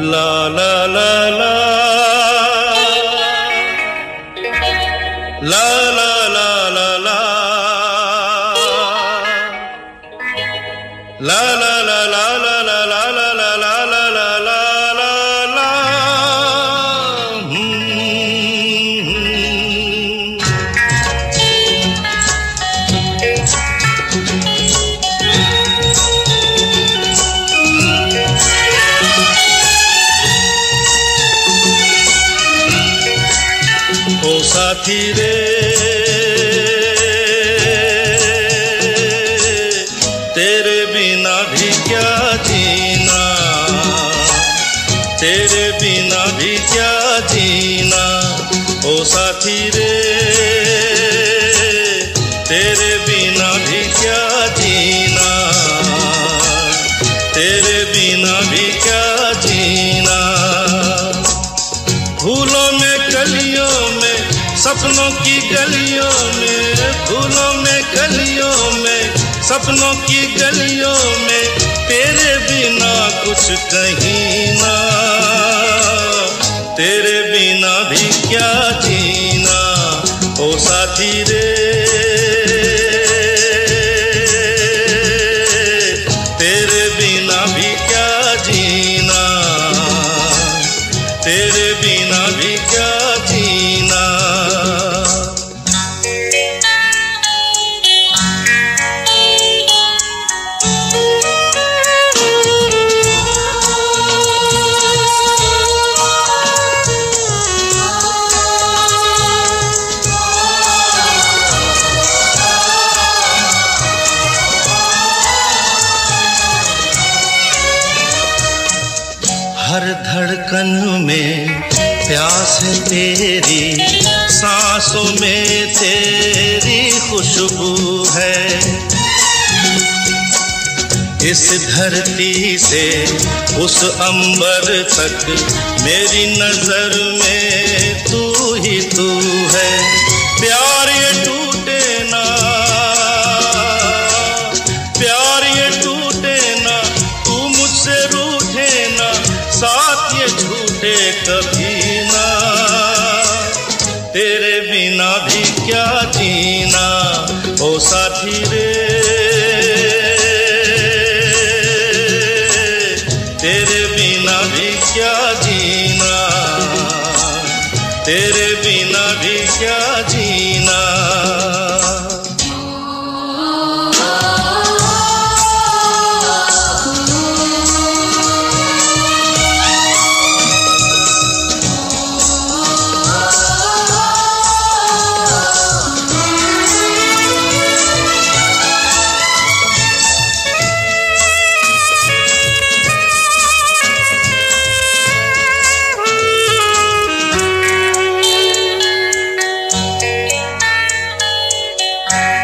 啦啦啦啦。啦啦啦啦啦。啦啦啦啦啦。साथी रे। तेरे बिना भी क्या जीना? तेरे बिना भी क्या जीना? ओ साथी रे। सपनों की गलियों में, फूलों में, गलियों में, सपनों की गलियों में, तेरे बिना कुछ कहीं ना। धड़कन में प्यास तेरी, सांसों में तेरी खुशबू है। इस धरती से उस अंबर तक मेरी नज़र में तू ही तू है। प्यार तेरे बिना भी क्या जीना? ओ साथी रे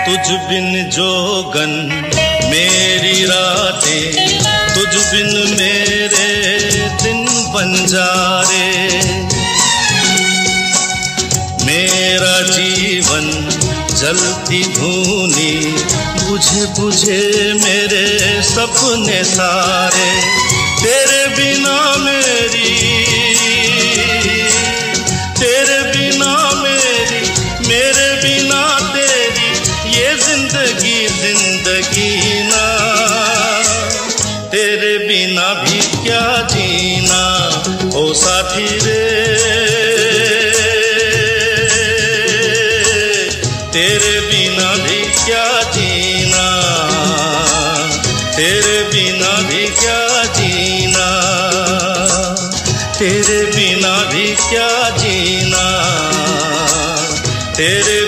तुझ बिन जोगन मेरी रातें, तुझ बिन मेरे दिन बंजारे मेरा जीवन जलती धूनी बुझे बुझे मेरे सपने सारे। तेरे बिना मेरी साथी रे। तेरे बिना भी क्या जीना? तेरे बिना भी क्या जीना? तेरे बिना भी क्या जीना? तेरे